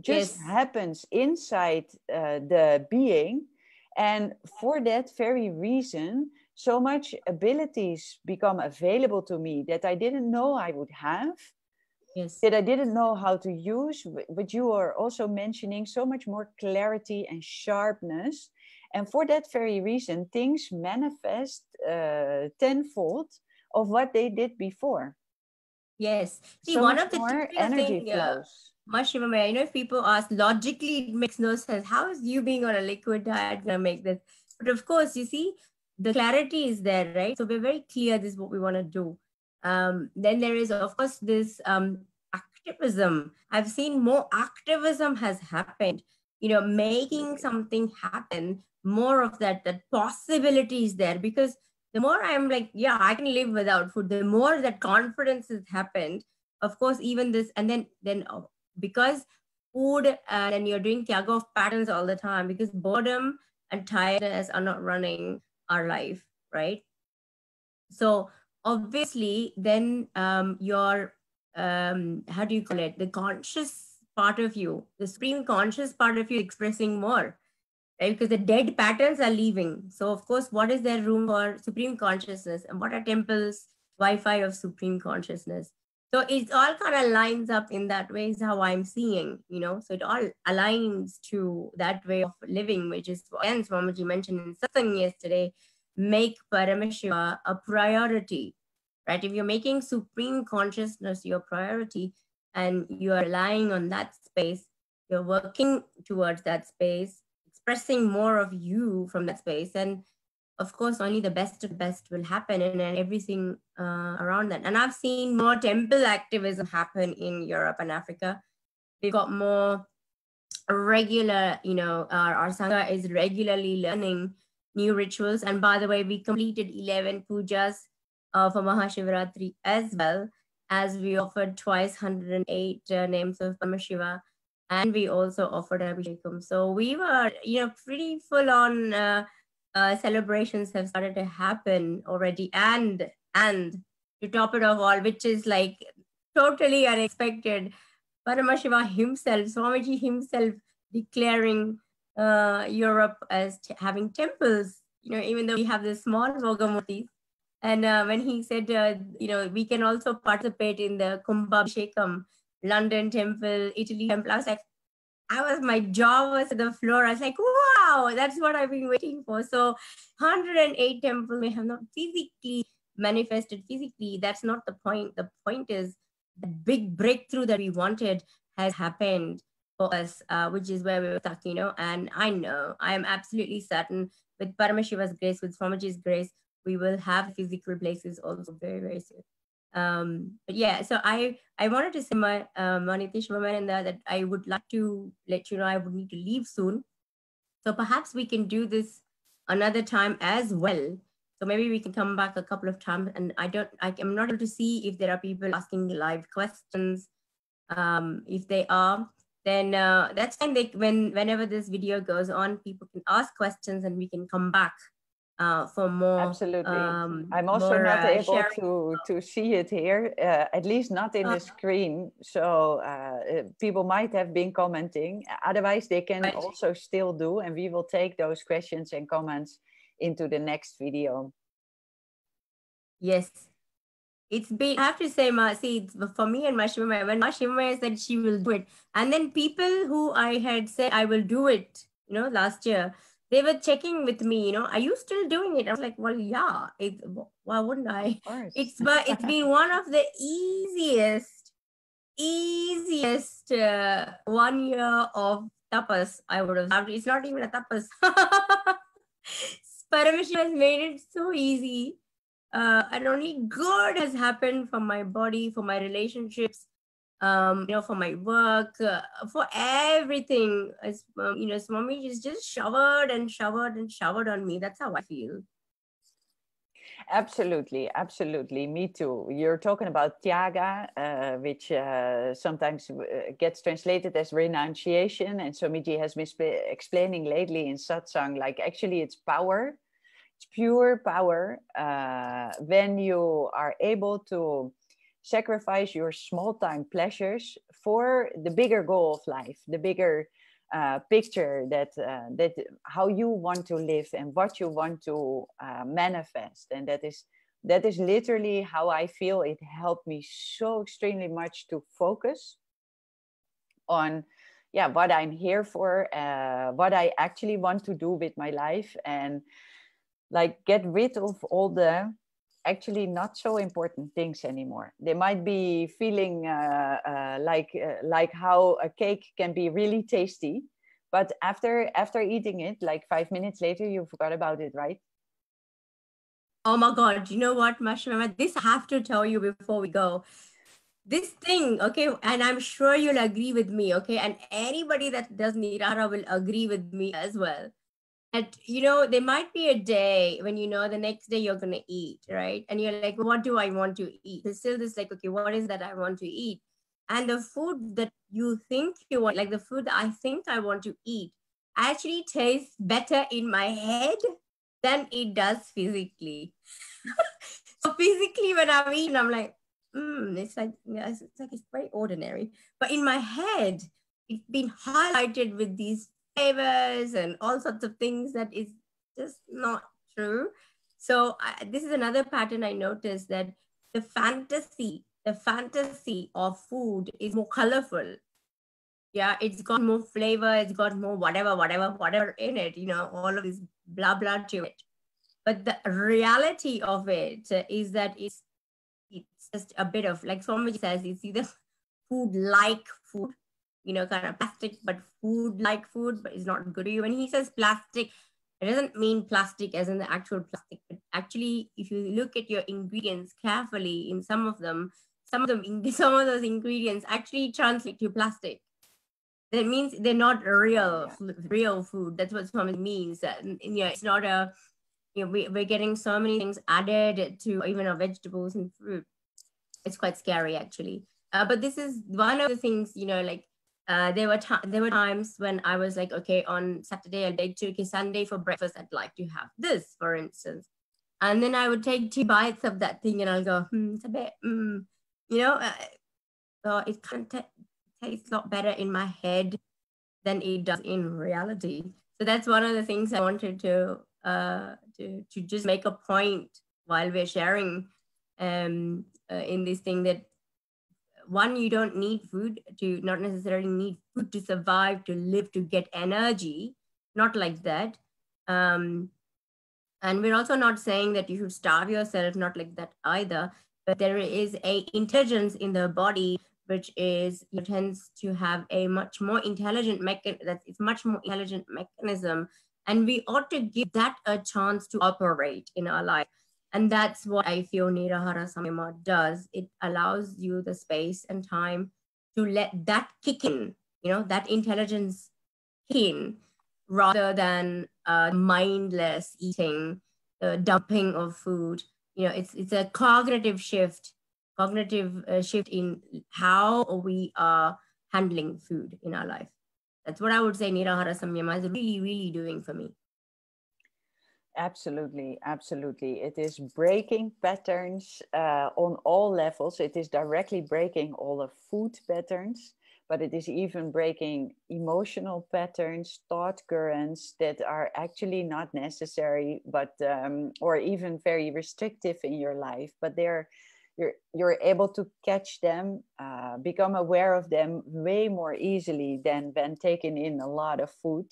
just yes. happens inside uh, the being. And for that very reason, so much abilities become available to me that I didn't know I would have yes. that I didn't know how to use. But you are also mentioning so much more clarity and sharpness. And for that very reason, things manifest uh, tenfold of what they did before. Yes. See, so one of the energy thing, flows. Uh, I know if people ask logically, it makes no sense. How is you being on a liquid diet gonna make this? But of course, you see, the clarity is there, right? So we're very clear this is what we want to do. Um, then there is, of course, this um, activism. I've seen more activism has happened. You know, making something happen. More of that. That possibility is there because the more I'm like, yeah, I can live without food. The more that confidence has happened. Of course, even this, and then then uh, because food uh, and you're doing tyaga of patterns all the time because boredom and tiredness are not running our life, right? So obviously then um, your um, how do you call it the conscious part of you the supreme conscious part of you expressing more right? Because the dead patterns are leaving. So of course what is there room for supreme consciousness? And what are temples wi-fi of supreme consciousness? So it all kind of lines up in that way is how i'm seeing you know? So it all aligns to that way of living which is again swamiji mentioned in satsang yesterday make Paramashiva a priority, right? If you're making supreme consciousness your priority and you are relying on that space, you're working towards that space, expressing more of you from that space. And of course, only the best of best will happen and, everything uh, around that. And I've seen more temple activism happen in Europe and Africa. We've got more regular, you know, our, our Sangha is regularly learning new rituals. And by the way, we completed 11 pujas uh, for Mahashivratri as well, as we offered twice 108 uh, names of Paramashiva. And we also offered Abhishekam. So we were, you know, pretty full on uh, uh, celebrations have started to happen already. And, and to top it off all, which is like totally unexpected, Paramashiva himself, Swamiji himself declaring uh, Europe as t- having temples, you know, even though we have the small Bhogamurtis. And uh, when he said, uh, you know, we can also participate in the Kumbhabhishekam, London temple, Italy temple, I was like, I was, my jaw was at the floor. I was like, wow, that's what I've been waiting for. So 108 temples may have not physically manifested physically. That's not the point. The point is the big breakthrough that we wanted has happened for us, uh, which is where we were stuck, you know. And I know, I am absolutely certain with Paramashiva's grace, with Swamiji's grace, we will have physical places also very, very soon. Um, but yeah, so I I wanted to say my um, Manitesh Mamananda that I would like to let you know I would need to leave soon. So perhaps we can do this another time as well. So maybe we can come back a couple of times. And I don't, I, am not able to see if there are people asking live questions. Um, if they are, then uh, that's when They, when whenever this video goes on, people can ask questions and we can come back uh, for more. Absolutely. Um, I'm also more, not uh, able sharing. to to see it here, uh, at least not in the uh-huh. screen. So uh, people might have been commenting. Otherwise, they can right. also still do, and we will take those questions and comments into the next video. Yes, it's been I have to say, Ma, see, for me and Mashima, when Mashima said she will do it, and then people who I had said I will do it, you know, last year, they were checking with me, you know, are you still doing it? I was like, well, yeah, it, why wouldn't I? It's but it's been one of the easiest, easiest uh, one year of tapas I would have. It's not even a tapas. Parameshwar has made it so easy uh, and only good has happened for my body, for my relationships, um, you know, for my work, uh, for everything. As um, you know, Swami just just showered and showered and showered on me. That's how I feel. Absolutely, absolutely. Me too. You're talking about Tyaga, uh, which uh, sometimes uh, gets translated as renunciation. And Swamiji has been explaining lately in satsang, like actually it's power. It's pure power uh, when you are able to sacrifice your small time pleasures for the bigger goal of life, the bigger uh, picture that uh, that how you want to live and what you want to uh, manifest. And that is that is literally how i feel it helped me so extremely much to focus on yeah what i'm here for uh, what i actually want to do with my life and like get rid of all the actually not so important things anymore. They might be feeling uh, uh, like uh, like how a cake can be really tasty, but after after eating it, like five minutes later, you forgot about it, right? Oh my God! You know what, Mashima? This I have to tell you before we go. This thing, okay, and I'm sure you'll agree with me, okay, and anybody that does Nirahara will agree with me as well and you know there might be a day when you know the next day you're going to eat right? And you're like what do i want to eat? There's still this like okay what is that i want to eat? And the food that you think you want like the food i think i want to eat actually tastes better in my head than it does physically. So physically when i'm eating i'm like mm, it's like it's like it's very ordinary. But in my head it's been highlighted with these flavors and all sorts of things that is just not true. So I, this is another pattern I noticed that the fantasy, the fantasy of food is more colorful. Yeah, it's got more flavor, it's got more whatever, whatever, whatever in it, you know, all of this blah blah to it. But the reality of it is that it's it's just a bit of like somebody says, it's either food like food you know, kind of plastic, but food like food, but it's not good to you. When he says plastic, it doesn't mean plastic as in the actual plastic, but actually, if you look at your ingredients carefully, in some of them, some of them, some of those ingredients actually translate to plastic. That means they're not real, yeah. real food. That's what something means. That you know, it's not a. You know, we, we're getting so many things added to even our vegetables and fruit. It's quite scary, actually. Uh, but this is one of the things, you know, like uh, there were t- there were times when I was like, okay, on Saturday I'll take okay, Sunday for breakfast I'd like to have this, for instance, and then I would take two bites of that thing and I'll go, hmm, it's a bit, mm. you know, uh, so it of t- tastes a lot better in my head than it does in reality. So that's one of the things I wanted to uh, to to just make a point while we're sharing um, uh, in this thing that one you don't need food to not necessarily need food to survive to live to get energy. Not like that. Um, and we're also not saying that you should starve yourself not like that either. But there is a intelligence in the body which is it tends to have a much more intelligent mechanism that it's much more intelligent mechanism. And we ought to give that a chance to operate in our life and that's what I feel Nirahara Samyama does. It allows you the space and time to let that kick in, you know, that intelligence in rather than uh, mindless eating, the dumping of food. You know, it's, it's a cognitive shift, cognitive uh, shift in how we are handling food in our life. That's what I would say Nirahara Samyama is really, really doing for me. Absolutely, absolutely. It is breaking patterns uh, on all levels. It is directly breaking all the food patterns, but it is even breaking emotional patterns, thought currents that are actually not necessary, but um, or even very restrictive in your life. But they're you're you're able to catch them, uh, become aware of them way more easily than when taking in a lot of food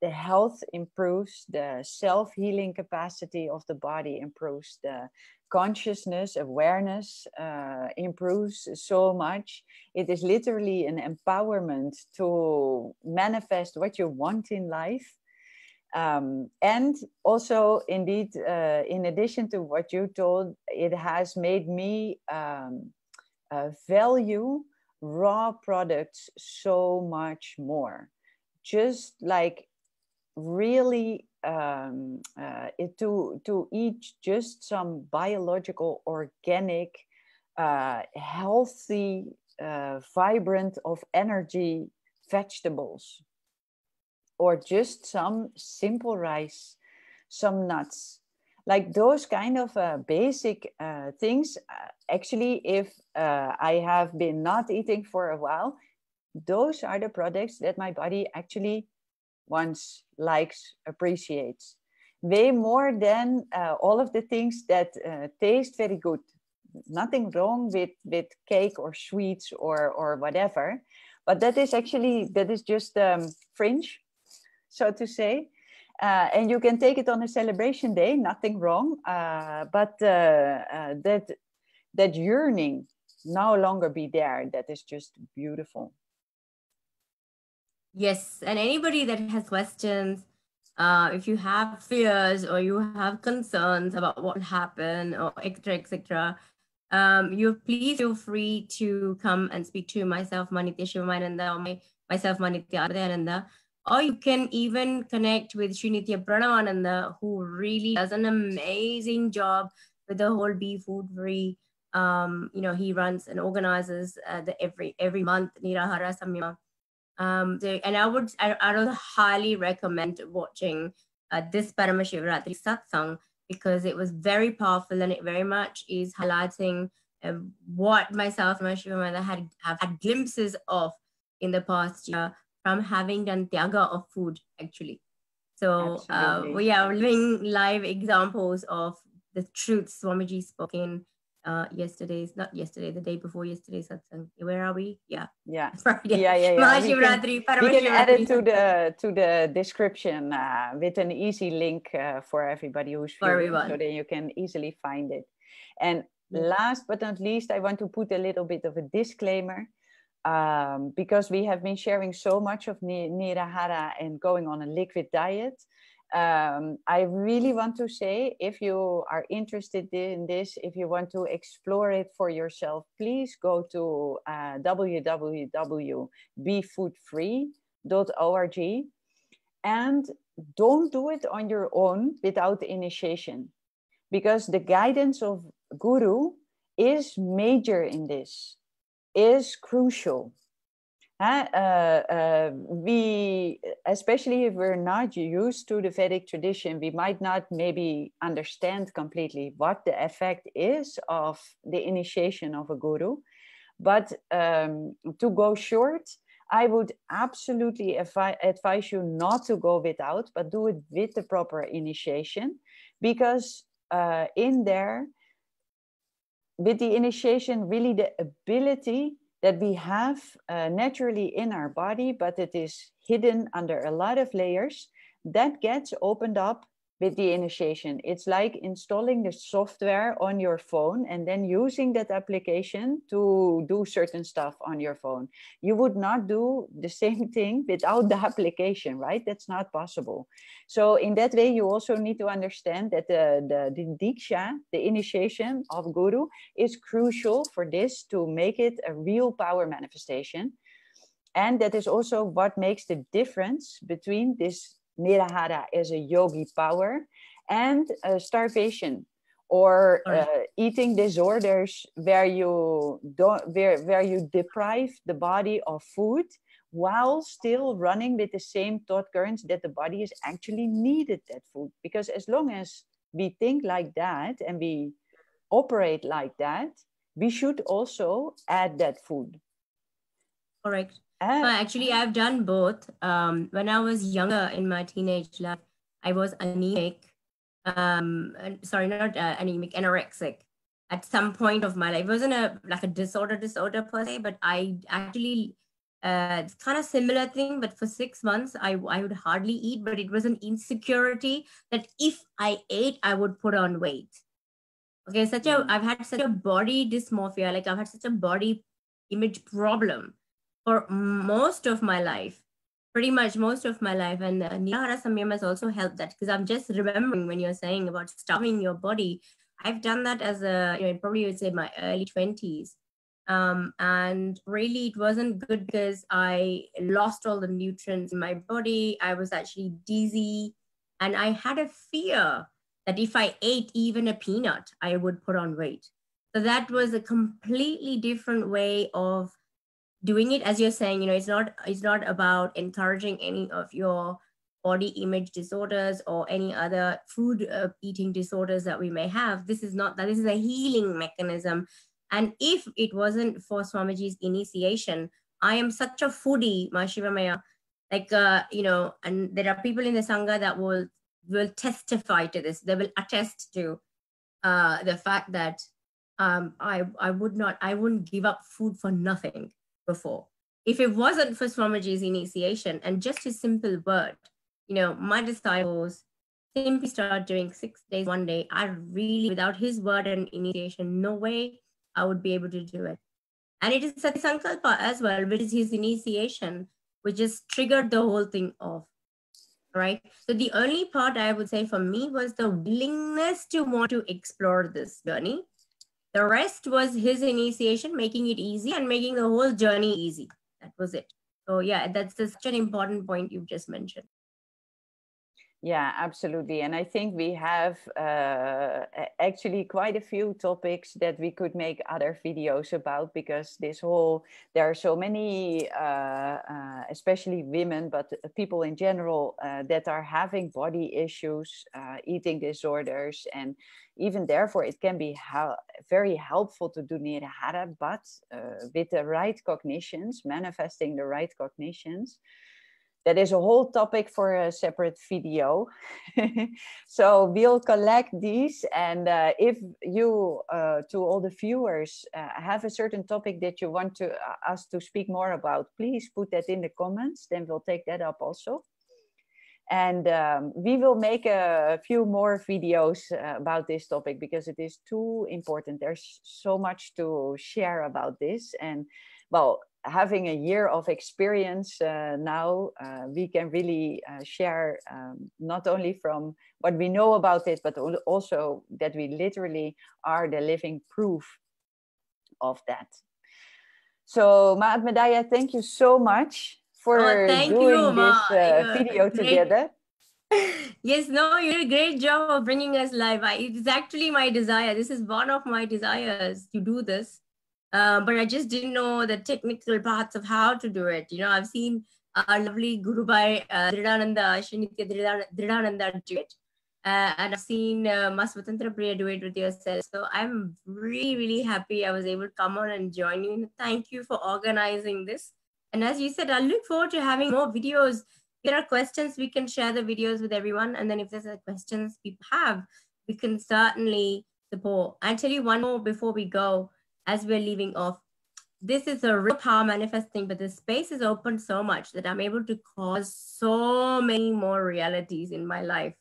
the health improves, the self healing capacity of the body improves, the consciousness, awareness uh, improves so much. It is literally an empowerment to manifest what you want in life. Um, and also, indeed, uh, in addition to what you told, it has made me um, uh, value raw products so much more. Just like really um, uh, it, to to eat just some biological, organic, uh, healthy, uh, vibrant of energy vegetables, or just some simple rice, some nuts, like those kind of uh, basic uh, things. Uh, actually, if I have been not eating for a while, those are the products that my body actually wants, likes, appreciates. Way more than uh, all of the things that uh, taste very good. Nothing wrong with, with cake or sweets or, or whatever, but that is actually, that is just um, fringe, so to say. Uh, and you can take it on a celebration day, nothing wrong. Uh, but uh, uh, that, that yearning no longer be there, that is just beautiful. Yes, and anybody that has questions, uh, if you have fears or you have concerns about what happened or etc. etc. Um, you please feel free to come and speak to myself, Ma Nithya Shivamayananda, or my, myself, Manitya. Or you can even connect with Sri Nithya Pranavananda, who really does an amazing job with the whole Be Food Free. Um, you know, he runs and organizes uh, the every every month Nirahara Samyama um, and I would I, I would highly recommend watching uh, this Paramashivratri satsang because it was very powerful and it very much is highlighting uh, what myself and my Shiva mother had have had glimpses of in the past year from having done tyaga of food actually. So uh, we are living live examples of the truths Swamiji spoken uh yesterday's not yesterday the day before yesterday's satsang. Where are we? Yeah. Yeah. Friday. yeah. Yeah, yeah. we, can, we can add it to the to the description uh, with an easy link uh, for everybody who's viewing, so that you can easily find it. And last but not least i want to put a little bit of a disclaimer um, because we have been sharing so much of nirahara and going on a liquid diet um, I really want to say if you are interested in this, if you want to explore it for yourself, please go to uh, www.bfoodfree.org and don't do it on your own without initiation because the guidance of guru is major in this is crucial uh, uh, we, especially if we're not used to the Vedic tradition, we might not maybe understand completely what the effect is of the initiation of a guru. But um, to go short, I would absolutely advise you not to go without, but do it with the proper initiation, because uh, in there, with the initiation, really the ability that we have uh, naturally in our body, but it is hidden under a lot of layers, that gets opened up with the initiation. It's like installing the software on your phone and then using that application to do certain stuff on your phone. You would not do the same thing without the application, right? That's not possible. So in that way, you also need to understand that the, the, the Diksha, the initiation of Guru, is crucial for this to make it a real power manifestation. And that is also what makes the difference between this Nirahara is a yogi power and uh, starvation or uh, eating disorders where you don't where, where you deprive the body of food while still running with the same thought currents that the body is actually needed that food. Because as long as we think like that and we operate like that we should also add that food. Correct actually, I've done both. Um, when I was younger in my teenage life, I was anemic. Um, sorry, not uh, anemic, anorexic. At some point of my life, it wasn't a like a disorder disorder per se, but I actually uh, it's kind of similar thing. But for six months, I I would hardly eat, but it was an insecurity that if I ate, I would put on weight. Okay, such a hmm. I've had such a body dysmorphia, like I've had such a body image problem for most of my life, pretty much most of my life. And uh, Nirahara Samyam has also helped that because I'm just remembering when you're saying about starving your body. I've done that as a, you know, probably would say my early 20s. Um, and really, it wasn't good because I lost all the nutrients in my body. I was actually dizzy. And I had a fear that if I ate even a peanut, I would put on weight. So that was a completely different way of doing it. As you're saying, you know, it's not it's not about encouraging any of your body image disorders or any other food uh, eating disorders that we may have. This is not that. This is a healing mechanism. And if it wasn't for Swamiji's initiation, I am such a foodie, Maya. Like uh, you know, and there are people in the sangha that will will testify to this. They will attest to uh, the fact that um, I I would not I wouldn't give up food for nothing before. If it wasn't for Swamiji's initiation and just his simple word, you know, my disciples simply start doing six days one day. I really, without his word and initiation, no way I would be able to do it. And it is Sankalpa as well, which is his initiation, which just triggered the whole thing off. Right. So the only part I would say for me was the willingness to want to explore this journey. The rest was his initiation, making it easy and making the whole journey easy. That was it. So yeah, that's such an important point you've just mentioned. Yeah, absolutely. And I think we have uh, actually quite a few topics that we could make other videos about because this whole, there are so many, uh, uh, especially women, but people in general uh, that are having body issues, uh, eating disorders. And even therefore, it can be very helpful to do Nirahara, but uh, with the right cognitions, manifesting the right cognitions that is a whole topic for a separate video. so we'll collect these, and uh, if you, uh, to all the viewers, uh, have a certain topic that you want to uh, us to speak more about, please put that in the comments. Then we'll take that up also. And um, we will make a, few more videos uh, about this topic because it is too important. There's so much to share about this, and well, having a year of experience uh, now, uh, we can really uh, share um, not only from what we know about it, but also that we literally are the living proof of that. So, Maat Medaya, thank you so much for oh, doing you, this uh, video together. yes, no, you did a great job of bringing us live. I, it's actually my desire. This is one of my desires to do this uh, but I just didn't know the technical parts of how to do it. You know, I've seen our lovely Guru by uh, Dridananda, Srinitya Dridananda do it. Uh, and I've seen uh, Maswatantra Priya do it with yourself. So I'm really, really happy I was able to come on and join you. Thank you for organizing this. And as you said, I look forward to having more videos. If there are questions, we can share the videos with everyone. And then if there's questions people have, we can certainly support. I'll tell you one more before we go as we're leaving off, this is a real power manifesting, but the space is open so much that I'm able to cause so many more realities in my life.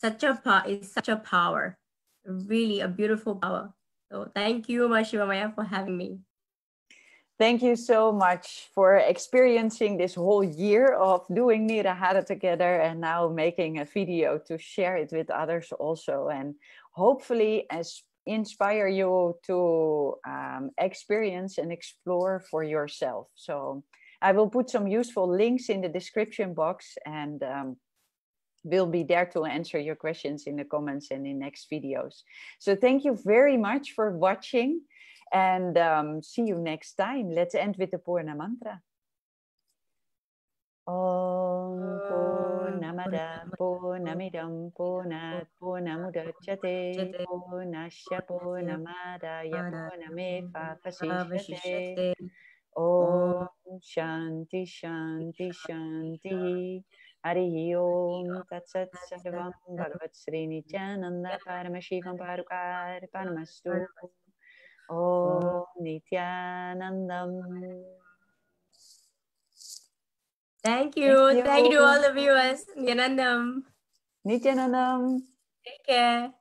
Such a power is such a power, really a beautiful power. So thank you, Mashivamaya, for having me. Thank you so much for experiencing this whole year of doing Nira Nirahara together and now making a video to share it with others also. And hopefully, as inspire you to um, experience and explore for yourself. So I will put some useful links in the description box and um, we'll be there to answer your questions in the comments and in next videos. So thank you very much for watching and um, see you next time. Let's end with the Purna Mantra. ॐ पूर्णमद पूर्णमिदं पूर्णात् पूर्णमुदच्यते पूर्णस्य पूर्णमादाय पूर्णमेवावशिष्यते ॐ शान्ति शान्ति शान्तिः हरिः ॐ तत्सत् सर्वं भगवत्श्रीनित्यानन्द परमशिवं पारुकारपरमस्तु ॐ नित्यानन्दम् Thank you. Thank you, Thank you to all the viewers. Nithyanandam. Nithyanandam. Take care.